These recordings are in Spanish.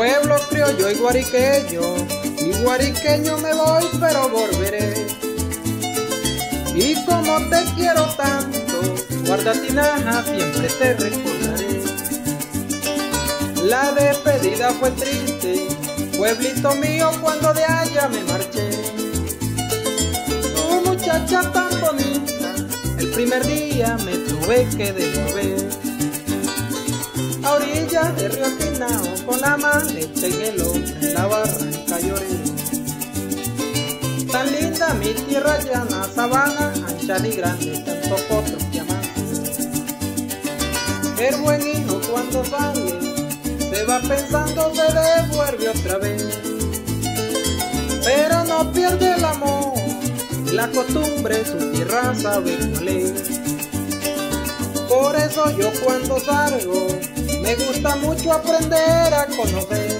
pueblo criollo y guariqueño, y guariqueño me voy pero volveré. Y como te quiero tanto, guarda tinaja, siempre te recordaré. La despedida fue triste, pueblito mío, cuando de allá me marché. Tu muchacha tan bonita, el primer día me tuve que devolver a orillas de río Quinao, con la maleta en el hombro, en la barranca lloré. Tan linda mi tierra llana, sabana, ancha y grande, tantos potros diamantes. El buen hijo cuando sale, se va pensando, se devuelve otra vez. Pero no pierde el amor, la costumbre, su tierra sabe valer. Por eso yo cuando salgo me gusta mucho aprender a conocer.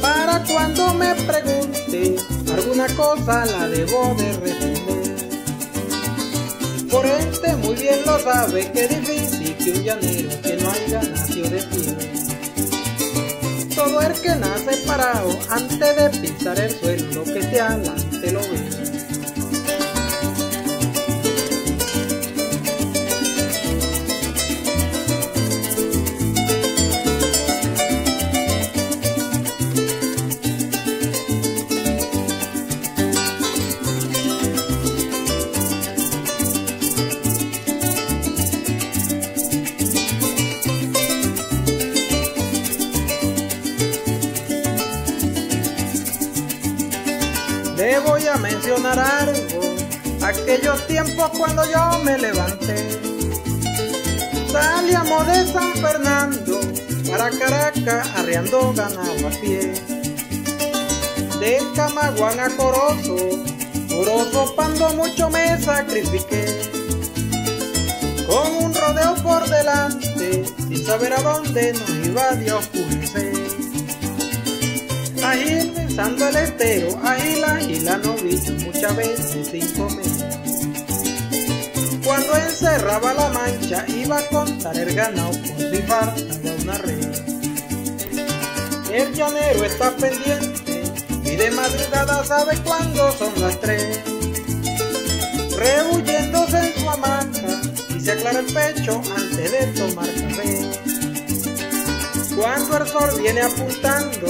Para cuando me pregunte alguna cosa la debo de responder. Por este muy bien lo sabe que difícil que un llanero que no haya nacido de pie. Todo el que nace parado antes de pisar el suelo que se adelante lo ve. Voy a mencionar algo, aquellos tiempos cuando yo me levanté. Salíamos de San Fernando para Caracas arreando ganado a pie. De Camaguán a Corozo, Corozo pando mucho me sacrifiqué. Con un rodeo por delante, sin saber a dónde nos iba de oscurecer. Ahí besando el estero, ahí la y la novia muchas veces sin comer. Cuando encerraba la mancha, iba a contar el ganado por si faltaba una red. El llanero está pendiente y de madrugada sabe cuándo son las tres. Rebulléndose en su hamaca y se aclara el pecho antes de tomar café. Cuando el sol viene apuntando,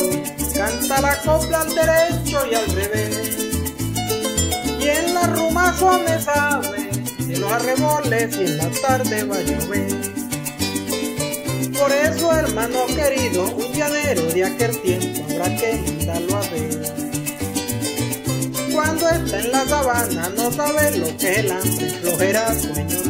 canta la copla al derecho y al revés. Y en la ruma suave sabe de los arreboles y en la tarde va a llover. Por eso, hermano querido, un llanero de aquel tiempo habrá que mandarlo a ver. Cuando está en la sabana no sabe lo que el hambre, flojera, sueño